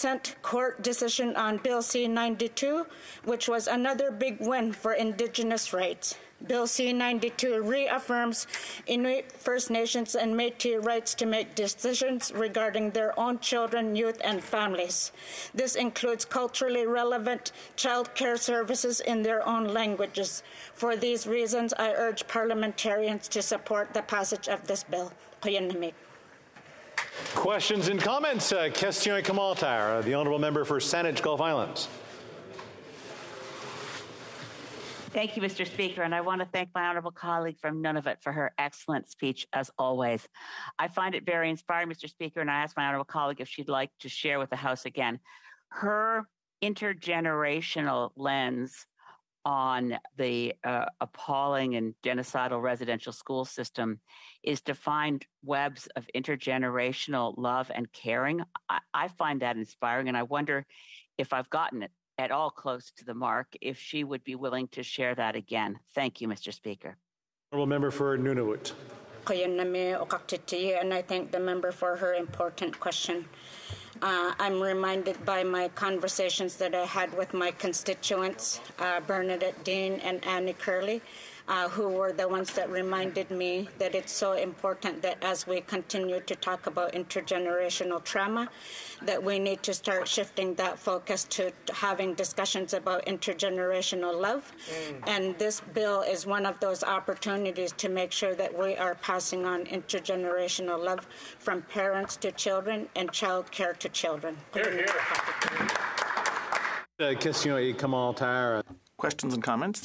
recent court decision on Bill C 92, which was another big win for Indigenous rights. Bill C 92 reaffirms Inuit First Nations and Metis rights to make decisions regarding their own children, youth, and families. This includes culturally relevant child care services in their own languages. For these reasons, I urge parliamentarians to support the passage of this bill. Questions and comments? Uh, question commentaire. The Honourable Member for Saanich Gulf Islands. Thank you, Mr. Speaker, and I want to thank my honorable colleague from Nunavut for her excellent speech, as always. I find it very inspiring, Mr. Speaker, and I ask my honorable colleague if she'd like to share with the House again her intergenerational lens on the uh, appalling and genocidal residential school system is to find webs of intergenerational love and caring. I, I find that inspiring, and I wonder if I've gotten it at all close to the mark, if she would be willing to share that again. Thank you, Mr. Speaker. Honourable Member for Nunavut. And I thank the member for her important question. Uh, I'm reminded by my conversations that I had with my constituents, uh, Bernadette Dean and Annie Curley, uh, who were the ones that reminded me that it's so important that as we continue to talk about intergenerational trauma, that we need to start shifting that focus to having discussions about intergenerational love. Mm. And this bill is one of those opportunities to make sure that we are passing on intergenerational love from parents to children and child care to children. Hear, hear. Uh, question et commentaire. Questions and comments?